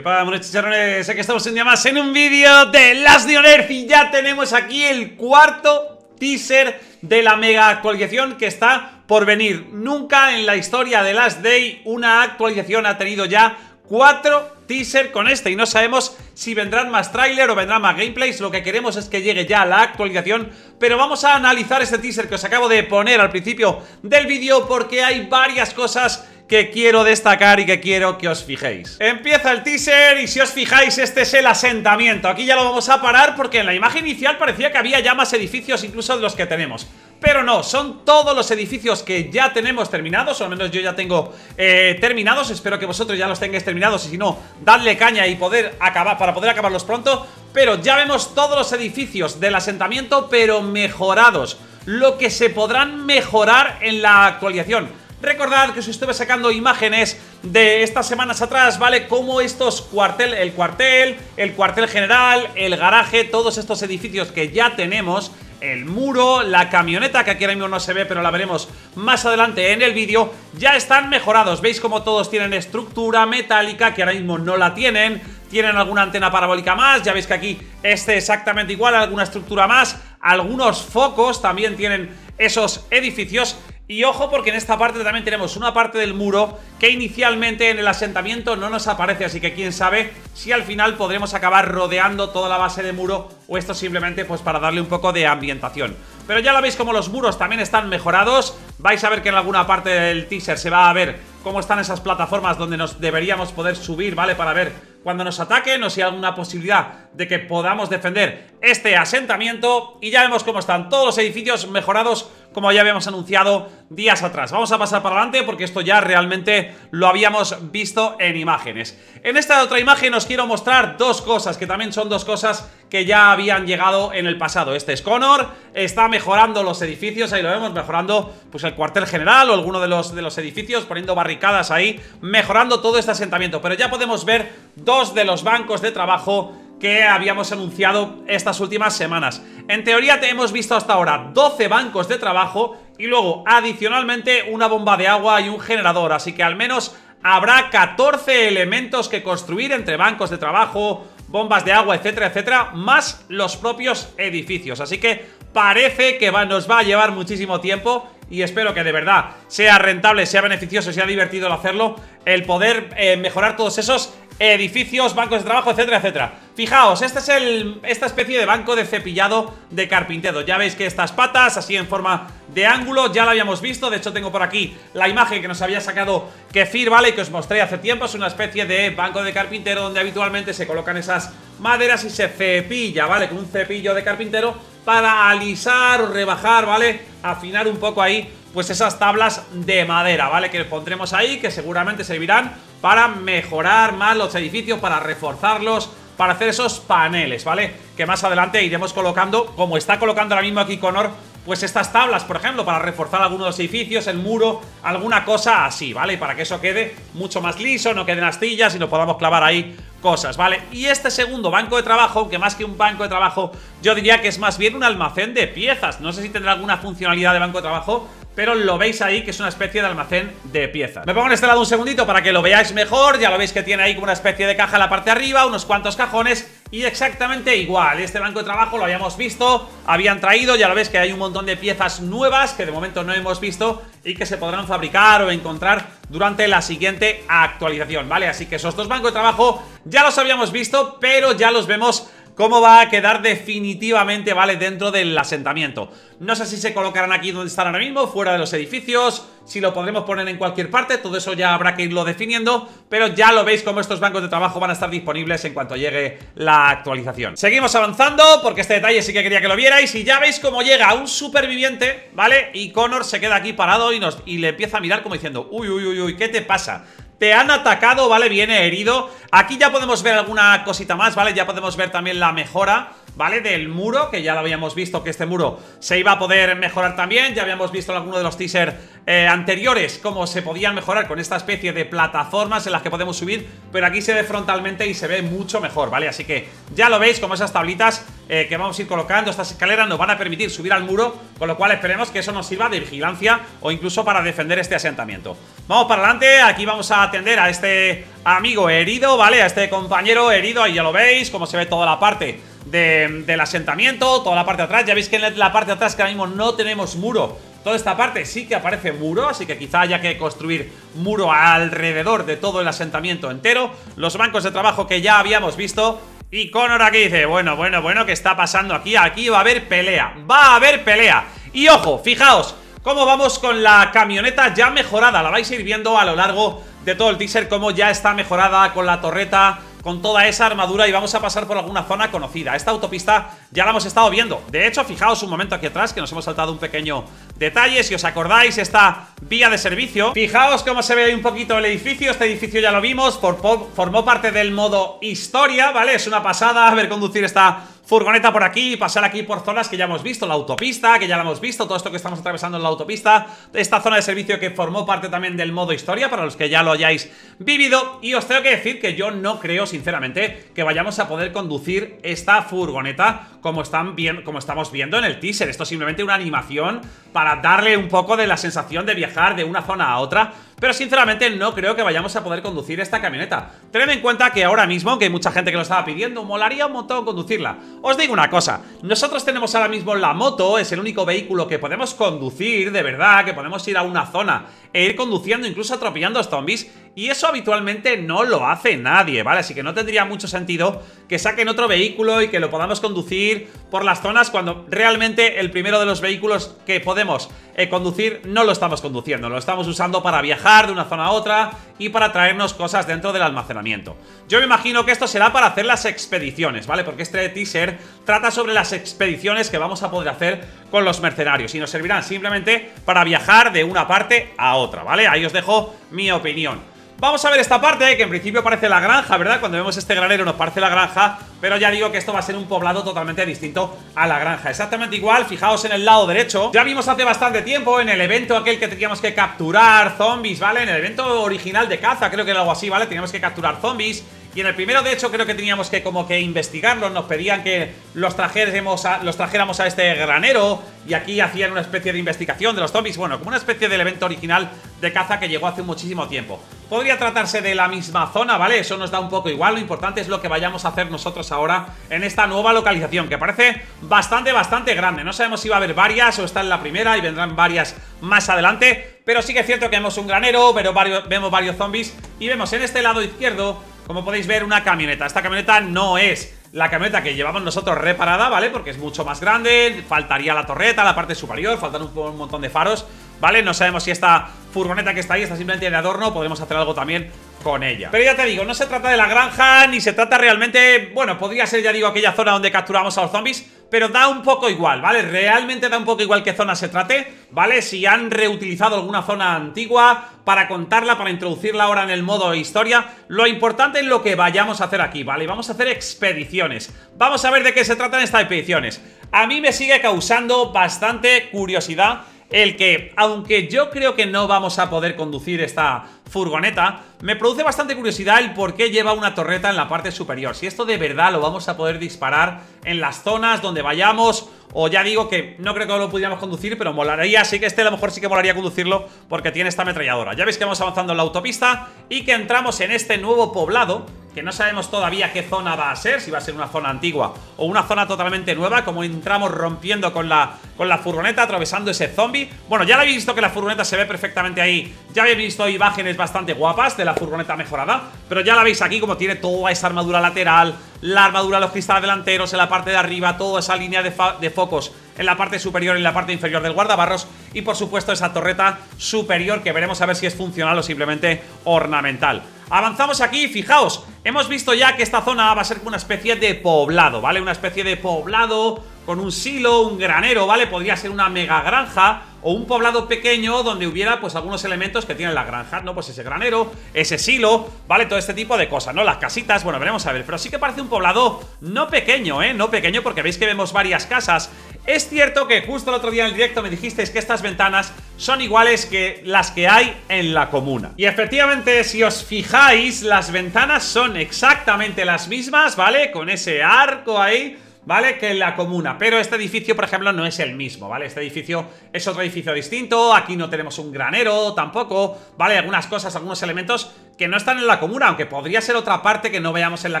Yepa, buenos chicharrones, sé que estamos un día más en un vídeo de Last de Earth y ya tenemos aquí el cuarto teaser de la mega actualización que está por venir. Nunca en la historia de Last Day una actualización ha tenido ya cuatro teaser con este y no sabemos si vendrán más tráiler o vendrán más gameplays. Lo que queremos es que llegue ya la actualización, pero vamos a analizar este teaser que os acabo de poner al principio del vídeo porque hay varias cosas que quiero destacar y que quiero que os fijéis. Empieza el teaser y si os fijáis este es el asentamiento. Aquí ya lo vamos a parar porque en la imagen inicial parecía que había ya más edificios incluso de los que tenemos. Pero no, son todos los edificios que ya tenemos terminados, o al menos yo ya tengo eh, terminados. Espero que vosotros ya los tengáis terminados y si no, dadle caña y poder acabar, para poder acabarlos pronto. Pero ya vemos todos los edificios del asentamiento, pero mejorados. Lo que se podrán mejorar en la actualización. Recordad que os estuve sacando imágenes de estas semanas atrás, ¿vale? Como estos cuartel, el cuartel, el cuartel general, el garaje, todos estos edificios que ya tenemos el muro, la camioneta, que aquí ahora mismo no se ve, pero la veremos más adelante en el vídeo, ya están mejorados. ¿Veis como todos tienen estructura metálica, que ahora mismo no la tienen? Tienen alguna antena parabólica más, ya veis que aquí este exactamente igual, alguna estructura más. Algunos focos también tienen esos edificios y ojo porque en esta parte también tenemos una parte del muro que inicialmente en el asentamiento no nos aparece, así que quién sabe si al final podremos acabar rodeando toda la base de muro o esto simplemente pues para darle un poco de ambientación. Pero ya lo veis como los muros también están mejorados, vais a ver que en alguna parte del teaser se va a ver cómo están esas plataformas donde nos deberíamos poder subir, ¿vale? Para ver cuando nos ataquen o si hay alguna posibilidad de que podamos defender este asentamiento y ya vemos cómo están todos los edificios mejorados como ya habíamos anunciado días atrás. Vamos a pasar para adelante porque esto ya realmente lo habíamos visto en imágenes. En esta otra imagen os quiero mostrar dos cosas, que también son dos cosas que ya habían llegado en el pasado. Este es Connor, está mejorando los edificios, ahí lo vemos, mejorando pues el cuartel general o alguno de los, de los edificios, poniendo barricadas ahí, mejorando todo este asentamiento. Pero ya podemos ver de los bancos de trabajo que habíamos anunciado estas últimas semanas. En teoría te hemos visto hasta ahora 12 bancos de trabajo y luego adicionalmente una bomba de agua y un generador, así que al menos habrá 14 elementos que construir entre bancos de trabajo, bombas de agua, etcétera, etcétera, más los propios edificios. Así que parece que nos va a llevar muchísimo tiempo y espero que de verdad sea rentable, sea beneficioso, sea divertido el hacerlo, el poder eh, mejorar todos esos edificios, bancos de trabajo, etcétera, etcétera. Fijaos, este es el, esta especie de banco de cepillado de carpintero. Ya veis que estas patas, así en forma de ángulo, ya lo habíamos visto. De hecho, tengo por aquí la imagen que nos había sacado Kefir, ¿vale? Que os mostré hace tiempo. Es una especie de banco de carpintero donde habitualmente se colocan esas maderas y se cepilla, ¿vale? Con un cepillo de carpintero para alisar o rebajar, ¿vale? Afinar un poco ahí pues esas tablas de madera, ¿vale? Que pondremos ahí, que seguramente servirán para mejorar más los edificios, para reforzarlos, para hacer esos paneles, ¿vale? Que más adelante iremos colocando, como está colocando ahora mismo aquí Connor, pues estas tablas, por ejemplo, para reforzar algunos de los edificios, el muro, alguna cosa así, ¿vale? Para que eso quede mucho más liso, no queden astillas y nos podamos clavar ahí cosas, ¿vale? Y este segundo banco de trabajo, que más que un banco de trabajo, yo diría que es más bien un almacén de piezas. No sé si tendrá alguna funcionalidad de banco de trabajo, pero lo veis ahí que es una especie de almacén de piezas. Me pongo en este lado un segundito para que lo veáis mejor, ya lo veis que tiene ahí como una especie de caja en la parte de arriba, unos cuantos cajones y exactamente igual, este banco de trabajo lo habíamos visto, habían traído, ya lo veis que hay un montón de piezas nuevas que de momento no hemos visto y que se podrán fabricar o encontrar durante la siguiente actualización, ¿vale? Así que esos dos bancos de trabajo ya los habíamos visto, pero ya los vemos cómo va a quedar definitivamente, ¿vale? Dentro del asentamiento. No sé si se colocarán aquí donde están ahora mismo, fuera de los edificios, si lo podremos poner en cualquier parte, todo eso ya habrá que irlo definiendo, pero ya lo veis como estos bancos de trabajo van a estar disponibles en cuanto llegue la actualización. Seguimos avanzando, porque este detalle sí que quería que lo vierais, y ya veis cómo llega un superviviente, ¿vale? Y Connor se queda aquí parado y, nos, y le empieza a mirar como diciendo, uy, uy, uy, uy, ¿qué te pasa? Te han atacado, ¿vale? Viene herido Aquí ya podemos ver alguna cosita más, ¿vale? Ya podemos ver también la mejora ¿vale? Del muro, que ya lo habíamos visto que este muro se iba a poder mejorar también Ya habíamos visto en alguno de los teasers eh, anteriores cómo se podían mejorar con esta especie de plataformas en las que podemos subir Pero aquí se ve frontalmente y se ve mucho mejor, ¿vale? Así que ya lo veis como esas tablitas eh, que vamos a ir colocando. Estas escaleras nos van a permitir subir al muro, con lo cual esperemos que eso nos sirva de vigilancia o incluso para defender este asentamiento. Vamos para adelante, aquí vamos a atender a este amigo herido, ¿vale? A este compañero herido, ahí ya lo veis, como se ve toda la parte del asentamiento, toda la parte de atrás. Ya veis que en la parte de atrás que ahora mismo no tenemos muro. Toda esta parte sí que aparece muro, así que quizá haya que construir muro alrededor de todo el asentamiento entero. Los bancos de trabajo que ya habíamos visto. Y Connor aquí dice, bueno, bueno, bueno, ¿qué está pasando aquí? Aquí va a haber pelea, va a haber pelea. Y ojo, fijaos, cómo vamos con la camioneta ya mejorada. La vais a ir viendo a lo largo de todo el teaser, cómo ya está mejorada con la torreta con toda esa armadura y vamos a pasar por alguna zona conocida. Esta autopista ya la hemos estado viendo. De hecho, fijaos un momento aquí atrás que nos hemos saltado un pequeño detalle. Si os acordáis, esta vía de servicio. Fijaos cómo se ve ahí un poquito el edificio. Este edificio ya lo vimos, formó parte del modo historia, ¿vale? Es una pasada ver conducir esta furgoneta por aquí, pasar aquí por zonas que ya hemos visto, la autopista, que ya la hemos visto, todo esto que estamos atravesando en la autopista, esta zona de servicio que formó parte también del modo historia, para los que ya lo hayáis vivido, y os tengo que decir que yo no creo, sinceramente, que vayamos a poder conducir esta furgoneta como, están como estamos viendo en el teaser, esto es simplemente una animación para darle un poco de la sensación de viajar de una zona a otra, pero sinceramente no creo que vayamos a poder conducir esta camioneta. Tened en cuenta que ahora mismo, que hay mucha gente que lo estaba pidiendo, molaría un montón conducirla. Os digo una cosa, nosotros tenemos ahora mismo la moto, es el único vehículo que podemos conducir, de verdad, que podemos ir a una zona e ir conduciendo, incluso atropellando a zombies, y eso habitualmente no lo hace nadie, ¿vale? Así que no tendría mucho sentido que saquen otro vehículo y que lo podamos conducir por las zonas cuando realmente el primero de los vehículos que podemos eh, conducir no lo estamos conduciendo, lo estamos usando para viajar de una zona a otra y para traernos cosas dentro del almacenamiento. Yo me imagino que esto será para hacer las expediciones, ¿vale? Porque este teaser trata sobre las expediciones que vamos a poder hacer con los mercenarios y nos servirán simplemente para viajar de una parte a otra, ¿vale? Ahí os dejo mi opinión. Vamos a ver esta parte, que en principio parece la granja, ¿verdad? Cuando vemos este granero nos parece la granja Pero ya digo que esto va a ser un poblado totalmente distinto a la granja Exactamente igual, fijaos en el lado derecho Ya vimos hace bastante tiempo en el evento aquel que teníamos que capturar zombies, ¿vale? En el evento original de caza, creo que era algo así, ¿vale? Teníamos que capturar zombies y en el primero, de hecho, creo que teníamos que como que investigarlos Nos pedían que los, trajéramos a, este granero Y aquí hacían una especie de investigación de los zombies. Bueno, como una especie del evento original de caza que llegó hace muchísimo tiempo. Podría tratarse de la misma zona, ¿vale? Eso nos da un poco igual. Lo importante es lo que vayamos a hacer nosotros ahora En esta nueva localización Que parece bastante, bastante grande. No sabemos si va a haber varias o está en la primera Y vendrán varias más adelante Pero sí que es cierto que vemos un granero pero Vemos varios zombies Y vemos en este lado izquierdo como podéis ver, una camioneta. Esta camioneta no es la camioneta que llevamos nosotros reparada, ¿vale? Porque es mucho más grande, faltaría la torreta, la parte superior, faltan un, montón de faros, ¿vale? No sabemos si esta furgoneta que está ahí está simplemente de adorno, podemos hacer algo también con ella. Pero ya te digo, no se trata de la granja, ni se trata realmente... Bueno, podría ser, ya digo, aquella zona donde capturamos a los zombies pero da un poco igual, ¿vale? Realmente da un poco igual qué zona se trate, ¿vale? Si han reutilizado alguna zona antigua para contarla, para introducirla ahora en el modo historia, lo importante es lo que vayamos a hacer aquí, ¿vale? Vamos a hacer expediciones. Vamos a ver de qué se tratan estas expediciones. A mí me sigue causando bastante curiosidad el que, aunque yo creo que no vamos a poder conducir esta furgoneta, me produce bastante curiosidad el por qué lleva una torreta en la parte superior. Si esto de verdad lo vamos a poder disparar en las zonas donde vayamos, o ya digo que no creo que lo pudiéramos conducir, pero molaría, sí que este a lo mejor sí que molaría conducirlo porque tiene esta ametralladora. Ya veis que vamos avanzando en la autopista y que entramos en este nuevo poblado que no sabemos todavía qué zona va a ser, si va a ser una zona antigua o una zona totalmente nueva, como entramos rompiendo con la, con la furgoneta, atravesando ese zombie. Bueno, ya lo habéis visto que la furgoneta se ve perfectamente ahí, ya habéis visto imágenes bastante guapas de la furgoneta mejorada, pero ya la veis aquí como tiene toda esa armadura lateral, la armadura de los cristales delanteros en la parte de arriba, toda esa línea de, de focos en la parte superior y en la parte inferior del guardabarros y por supuesto esa torreta superior que veremos a ver si es funcional o simplemente ornamental. Avanzamos aquí, fijaos, hemos visto ya que esta zona va a ser una especie de poblado, ¿vale? Una especie de poblado con un silo, un granero, ¿vale? Podría ser una mega granja o un poblado pequeño donde hubiera pues algunos elementos que tienen la granja, ¿no? Pues ese granero, ese silo, ¿vale? Todo este tipo de cosas, ¿no? Las casitas, bueno, veremos a ver, pero sí que parece un poblado no pequeño, ¿eh? No pequeño porque veis que vemos varias casas es cierto que justo el otro día en el directo me dijisteis que estas ventanas son iguales que las que hay en la comuna. Y efectivamente, si os fijáis, las ventanas son exactamente las mismas, ¿vale? Con ese arco ahí ¿vale? Que la comuna. Pero este edificio, por ejemplo, no es el mismo, ¿vale? Este edificio es otro edificio distinto. Aquí no tenemos un granero tampoco, ¿vale? Algunas cosas, algunos elementos que no están en la comuna, aunque podría ser otra parte que no veamos en la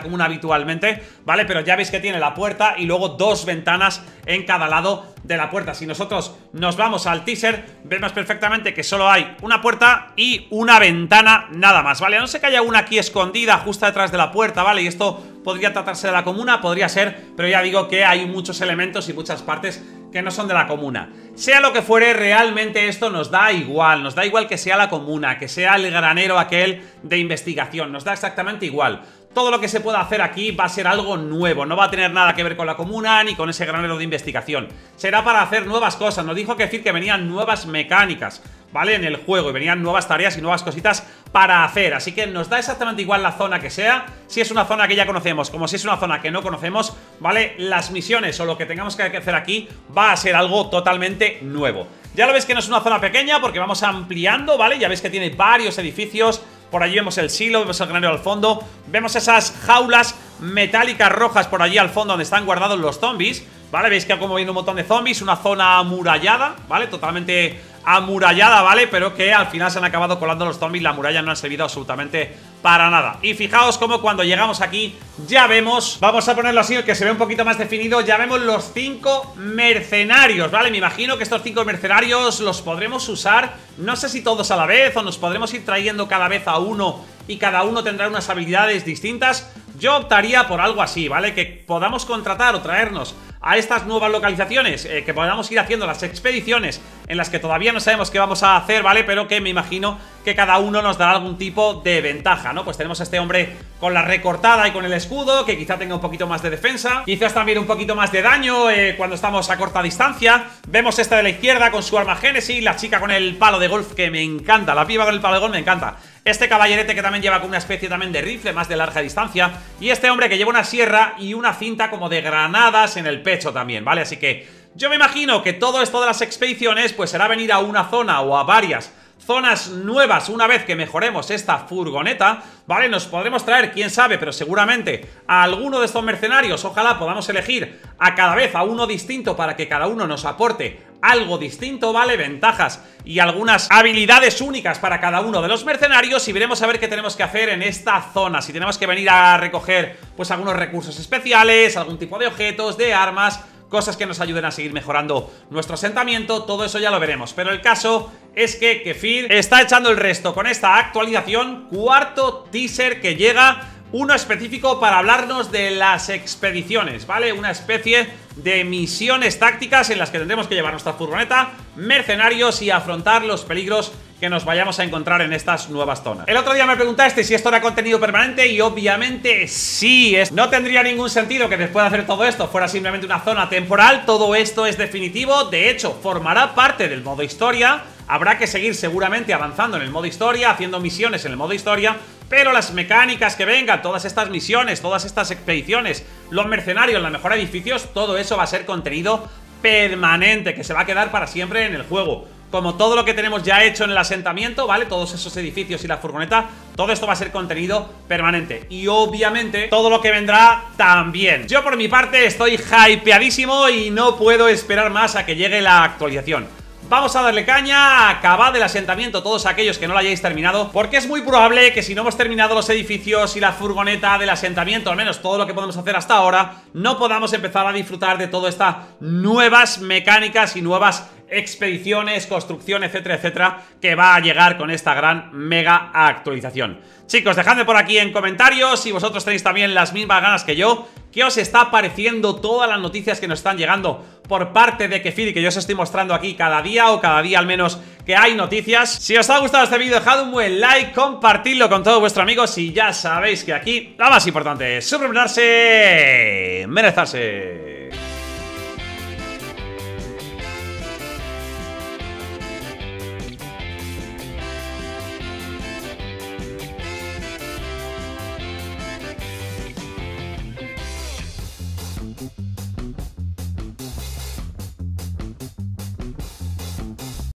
comuna habitualmente, ¿vale? Pero ya veis que tiene la puerta y luego dos ventanas en cada lado de la puerta. Si nosotros nos vamos al teaser, vemos perfectamente que solo hay una puerta y una ventana nada más, ¿vale? A no sé que haya una aquí escondida justo detrás de la puerta, ¿vale? Y esto podría tratarse de la comuna, podría ser, pero ya digo que hay muchos elementos y muchas partes que no son de la comuna. Sea lo que fuere, realmente esto nos da igual, nos da igual que sea la comuna, que sea el granero aquel de investigación, nos da exactamente igual. Todo lo que se pueda hacer aquí va a ser algo nuevo, no va a tener nada que ver con la comuna ni con ese granero de investigación. Será para hacer nuevas cosas, nos dijo que decir que venían nuevas mecánicas. ¿Vale? En el juego y venían nuevas tareas y nuevas cositas para hacer. Así que nos da exactamente igual la zona que sea, si es una zona que ya conocemos, como si es una zona que no conocemos, ¿vale? Las misiones o lo que tengamos que hacer aquí va a ser algo totalmente nuevo. Ya lo veis que no es una zona pequeña porque vamos ampliando, ¿vale? Ya veis que tiene varios edificios, por allí vemos el silo, vemos el granero al fondo, vemos esas jaulas metálicas rojas por allí al fondo donde están guardados los zombies, ¿vale? Veis que como viene un montón de zombies, una zona amurallada, ¿vale? Totalmente amurallada, ¿vale? Pero que al final se han acabado colando los zombies La muralla no ha servido absolutamente para nada Y fijaos como cuando llegamos aquí ya vemos, vamos a ponerlo así, que se ve un poquito más definido Ya vemos los cinco mercenarios, ¿vale? Me imagino que estos cinco mercenarios los podremos usar No sé si todos a la vez o nos podremos ir trayendo cada vez a uno Y cada uno tendrá unas habilidades distintas Yo optaría por algo así, ¿vale? Que podamos contratar o traernos a estas nuevas localizaciones, eh, que podamos ir haciendo las expediciones en las que todavía no sabemos qué vamos a hacer, ¿vale? Pero que me imagino que cada uno nos dará algún tipo de ventaja, ¿no? Pues tenemos a este hombre con la recortada y con el escudo, que quizá tenga un poquito más de defensa, quizás también un poquito más de daño eh, cuando estamos a corta distancia. Vemos esta de la izquierda con su arma Genesis, la chica con el palo de golf que me encanta, la piba con el palo de golf me encanta. Este caballerete que también lleva con una especie también de rifle más de larga distancia Y este hombre que lleva una sierra y una cinta como de granadas en el pecho también, ¿vale? Así que yo me imagino que todo esto de las expediciones pues será venir a una zona o a varias zonas nuevas una vez que mejoremos esta furgoneta, ¿vale? Nos podremos traer, quién sabe, pero seguramente a alguno de estos mercenarios, ojalá podamos elegir a cada vez a uno distinto para que cada uno nos aporte algo distinto, ¿vale? Ventajas y algunas habilidades únicas para cada uno de los mercenarios y veremos a ver qué tenemos que hacer en esta zona, si tenemos que venir a recoger pues algunos recursos especiales, algún tipo de objetos, de armas cosas que nos ayuden a seguir mejorando nuestro asentamiento, todo eso ya lo veremos. Pero el caso es que Kefir está echando el resto con esta actualización, cuarto teaser que llega uno específico para hablarnos de las expediciones, ¿vale? Una especie de misiones tácticas en las que tendremos que llevar nuestra furgoneta, mercenarios y afrontar los peligros que nos vayamos a encontrar en estas nuevas zonas. El otro día me preguntaste si esto era contenido permanente y obviamente sí. No tendría ningún sentido que después de hacer todo esto fuera simplemente una zona temporal. Todo esto es definitivo. De hecho, formará parte del modo historia. Habrá que seguir seguramente avanzando en el modo historia, haciendo misiones en el modo historia, pero las mecánicas que vengan, todas estas misiones, todas estas expediciones, los mercenarios, la mejora de edificios, todo eso va a ser contenido permanente, que se va a quedar para siempre en el juego como todo lo que tenemos ya hecho en el asentamiento, ¿vale? Todos esos edificios y la furgoneta, todo esto va a ser contenido permanente. Y obviamente todo lo que vendrá también. Yo por mi parte estoy hypeadísimo y no puedo esperar más a que llegue la actualización. Vamos a darle caña, acabad el asentamiento todos aquellos que no lo hayáis terminado Porque es muy probable que si no hemos terminado los edificios y la furgoneta del asentamiento Al menos todo lo que podemos hacer hasta ahora No podamos empezar a disfrutar de todas estas nuevas mecánicas y nuevas expediciones, construcción, etcétera, etcétera, que va a llegar con esta gran mega actualización. Chicos, dejadme por aquí en comentarios si vosotros tenéis también las mismas ganas que yo. ¿Qué os está pareciendo todas las noticias que nos están llegando por parte de Kefir que yo os estoy mostrando aquí cada día o cada día al menos que hay noticias? Si os ha gustado este vídeo, dejad un buen like, compartidlo con todos vuestros amigos y ya sabéis que aquí la más importante es superarse, merecerse.